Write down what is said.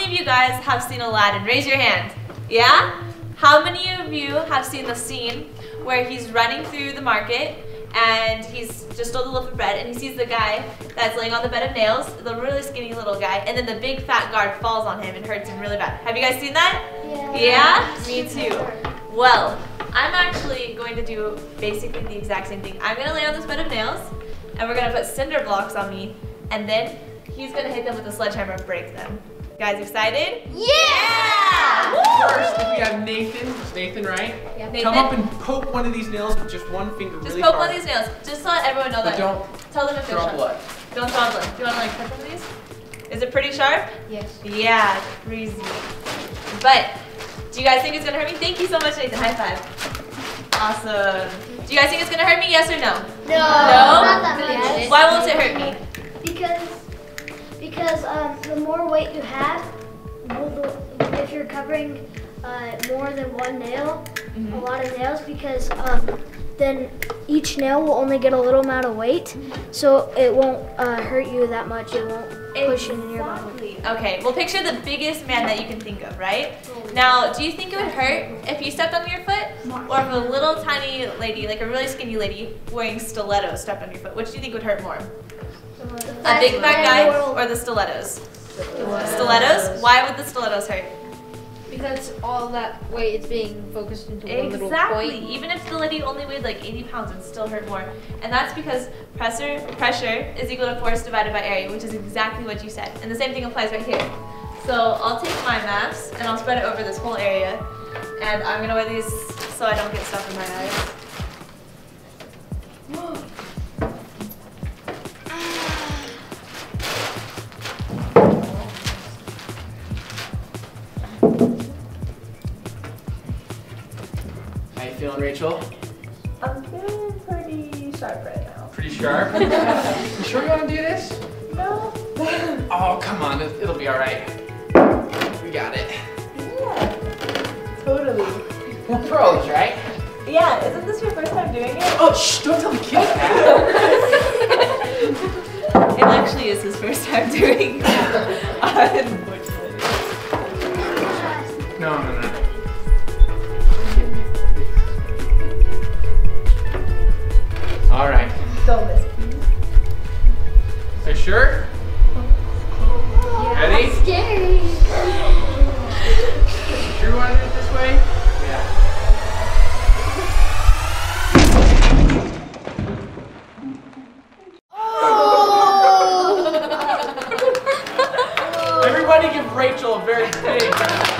many of you guys have seen Aladdin? Raise your hand. Yeah? How many of you have seen the scene where he's running through the market and he's just stole the loaf of bread and he sees the guy that's laying on the bed of nails, the really skinny little guy, and then the big fat guard falls on him and hurts him really bad. Have you guys seen that? Yeah. Yeah? Me too. Well, I'm actually going to do basically the exact same thing. I'm gonna lay on this bed of nails and we're gonna put cinder blocks on me and then he's gonna hit them with a sledgehammer and break them. Guys excited? Yeah! First, we have Nathan. It's Nathan, right? Nathan, Come up and poke one of these nails with just one finger just really poke hard. one of these nails. Just to let everyone know But that. don't Tell them if they're draw sharp. blood. Don't draw blood. Do you wanna like touch one of these? Is it pretty sharp? Yes. Yeah, crazy. But, do you guys think it's gonna hurt me? Thank you so much, Nathan. High five. Awesome. Do you guys think it's gonna hurt me? Yes or no? No. No? Not that much. Why won't it hurt me? Because because um, the more weight you have, if you're covering uh, more than one nail, Mm-hmm. a lot of nails, because um, then each nail will only get a little amount of weight, so it won't uh, hurt you that much. It won't push in your body. Okay, well picture the biggest man that you can think of, right? Now, do you think it would hurt if you stepped on your foot? Or if a little tiny lady, like a really skinny lady, wearing stilettos stepped on your foot? Which do you think would hurt more? A big fat guy or the stilettos? Stilettos? Why would the stilettos hurt? Because all that weight is being focused into one little Exactly. point. Even if the lady only weighed like 80 pounds, it would still hurt more. And that's because pressure pressure is equal to force divided by area, which is exactly what you said. And the same thing applies right here. So I'll take my mask and I'll spread it over this whole area. And I'm gonna wear these so I don't get stuff in my eyes. Feeling, Rachel? I'm feeling pretty sharp right now. Pretty sharp. you sure you want to do this? No? Oh, come on. It, it'll be all right. We got it. Yeah. Totally. We're pros, right? Yeah, isn't this your first time doing it? Oh, shh! Don't tell the kids that. It actually is his first time doing it. Unfortunately. no, no, no. You sure? Ready? Scary. Sure you want to do it this way? Yeah. Everybody give Rachel a very big.